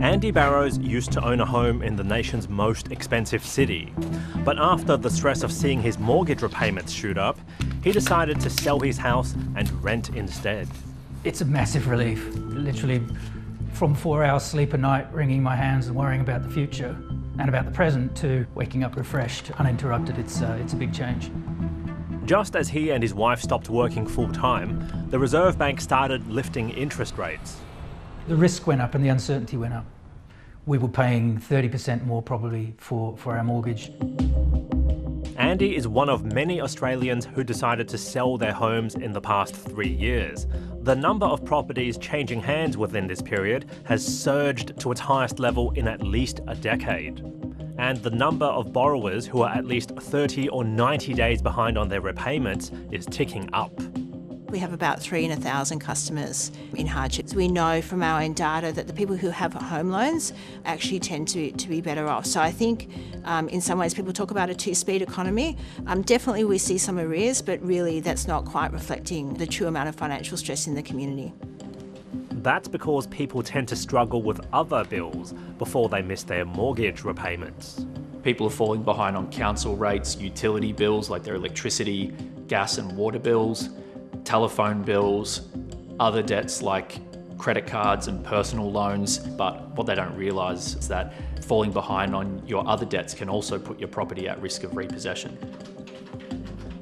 Andy Barrows used to own a home in the nation's most expensive city. But after the stress of seeing his mortgage repayments shoot up, he decided to sell his house and rent instead. It's a massive relief. Literally, from four hours sleep a night, wringing my hands and worrying about the future and about the present, to waking up refreshed, uninterrupted, it's, uh, it's a big change. Just as he and his wife stopped working full time, the Reserve Bank started lifting interest rates. The risk went up and the uncertainty went up. We were paying 30% more probably for, for our mortgage. Andy is one of many Australians who decided to sell their homes in the past three years. The number of properties changing hands within this period has surged to its highest level in at least a decade. And the number of borrowers who are at least 30 or 90 days behind on their repayments is ticking up. We have about three in a thousand customers in hardships. We know from our own data that the people who have home loans actually tend to, to be better off. So I think um, in some ways people talk about a two-speed economy. Um, definitely we see some arrears, but really that's not quite reflecting the true amount of financial stress in the community. That's because people tend to struggle with other bills before they miss their mortgage repayments. People are falling behind on council rates, utility bills like their electricity, gas and water bills telephone bills, other debts like credit cards and personal loans. But what they don't realise is that falling behind on your other debts can also put your property at risk of repossession.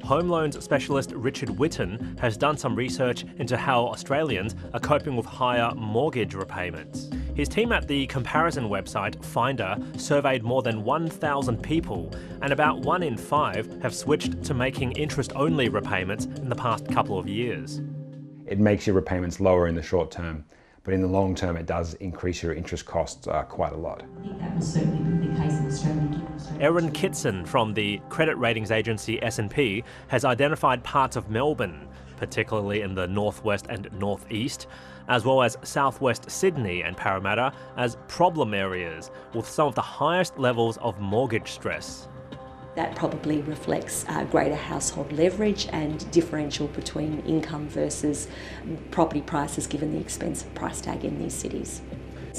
Home loans specialist Richard Whitten has done some research into how Australians are coping with higher mortgage repayments. His team at the comparison website Finder surveyed more than 1,000 people, and about one in five have switched to making interest only repayments in the past couple of years. It makes your repayments lower in the short term, but in the long term, it does increase your interest costs uh, quite a lot. I think that will certainly the case in Australia. Erin Kitson from the credit ratings agency S&P has identified parts of Melbourne, particularly in the northwest and northeast, as well as southwest Sydney and Parramatta as problem areas with some of the highest levels of mortgage stress. That probably reflects uh, greater household leverage and differential between income versus property prices given the expensive price tag in these cities.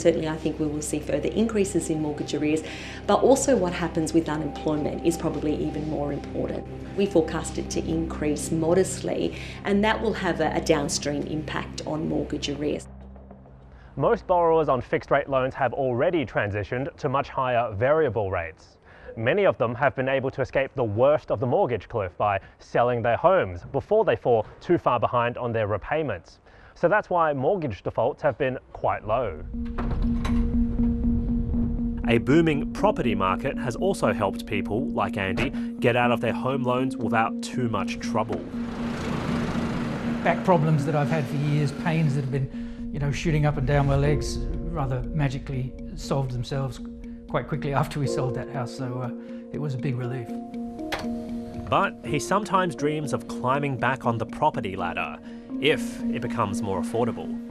Certainly, I think we will see further increases in mortgage arrears, but also what happens with unemployment is probably even more important. We forecast it to increase modestly, and that will have a, a downstream impact on mortgage arrears. Most borrowers on fixed rate loans have already transitioned to much higher variable rates. Many of them have been able to escape the worst of the mortgage cliff by selling their homes before they fall too far behind on their repayments. So that's why mortgage defaults have been quite low. A booming property market has also helped people, like Andy, get out of their home loans without too much trouble. Back problems that I've had for years, pains that have been, you know, shooting up and down my legs, rather magically solved themselves quite quickly after we sold that house, so uh, it was a big relief. But he sometimes dreams of climbing back on the property ladder if it becomes more affordable.